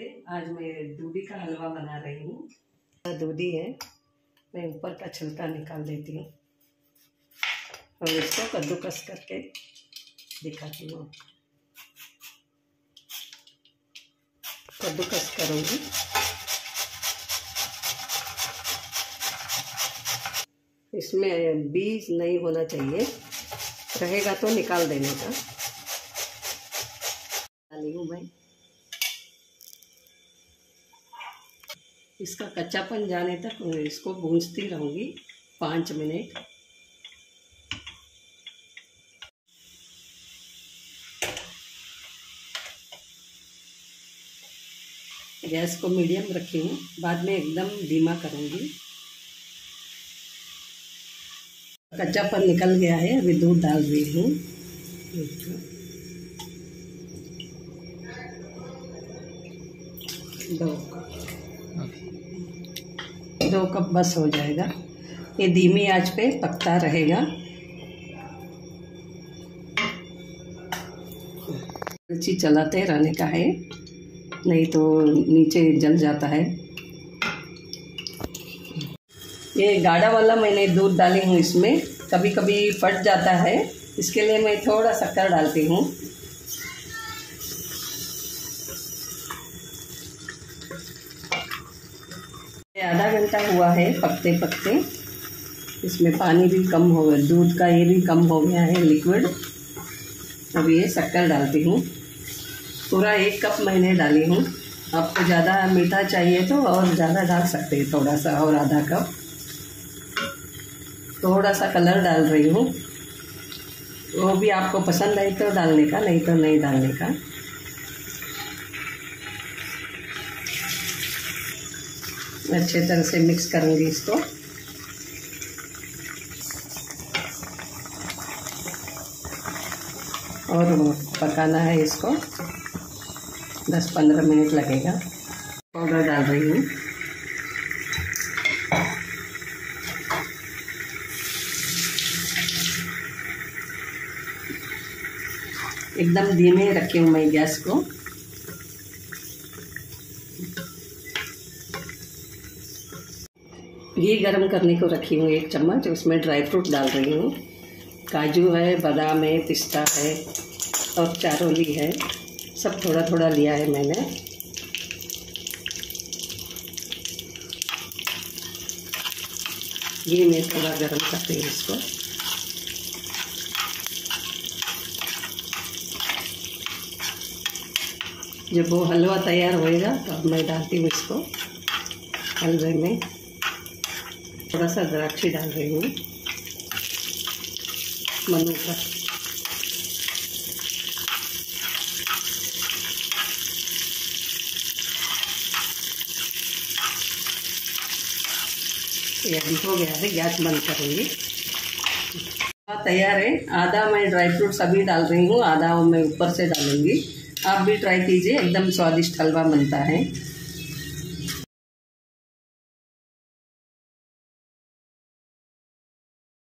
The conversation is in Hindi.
नमस्ते आज मैं दूधी का हलवा बना रही हूँ। दूधी है। मैं ऊपर का छिलका निकाल देती हूँ। और इसको कद्दूकस करके दिखाती हूँ। कद्दूकस करूँगी। इसमें बीज नहीं होना चाहिए। रहेगा तो निकाल देने का। मैं। इसका कच्चापन जाने तक इसको भूंजती रहूँगी पाँच मिनट। गैस को मीडियम रखी हूँ, बाद में एकदम धीमा करूँगी। कच्चापन निकल गया है, अभी दूध डाल रही हूँ। दो दो कप बस हो जाएगा। ये धीमी आँच पे पकता रहेगा। मिर्ची चलाते रहने का है, नहीं तो नीचे जल जाता है। ये गाढ़ा वाला मैंने दूध डाली हूँ इसमें। कभी कभी फट जाता है। इसके लिए मैं थोड़ा शक्कर डालती हूँ। आधा घंटा हुआ है पकते पकते। इसमें पानी भी कम हो गया, दूध का ये भी कम हो गया है लिक्विड अब ये शक्कर डालती हूँ। पूरा एक कप मैंने डाली हूँ। आपको ज़्यादा मीठा चाहिए तो और ज़्यादा डाल सकते हैं थोड़ा सा और आधा कप। थोड़ा सा कलर डाल रही हूँ। वो भी आपको पसंद है तो डालने का, नहीं तो नहीं डालने का। अच्छे तरह से मिक्स करूँगी इसको। और पकाना है इसको। दस पंद्रह मिनट लगेगा। पाउडर डाल रही हूँ। एकदम धीमे रखी हूँ मैं गैस को। घी गरम करने को रखी हूँ एक चम्मच, उसमें ड्राई फ्रूट डाल रही हूँ। काजू है, बादाम है, पिस्ता है और चारोली है। सब थोड़ा थोड़ा लिया है मैंने। घी में थोड़ा गरम करती हूँ इसको। जब वो हलवा तैयार होएगा तो अब मैं डालती हूँ इसको हलवे में। थोड़ा सा द्राक्षी डाल रही हूँ। मनु का। हो गया है, गैस बंद करूँगी। तैयार है। आधा मैं ड्राई फ्रूट्स अभी डाल रही हूँ, आधा मैं ऊपर से डालूँगी। आप भी ट्राई कीजिए, एकदम स्वादिष्ट हलवा बनता है।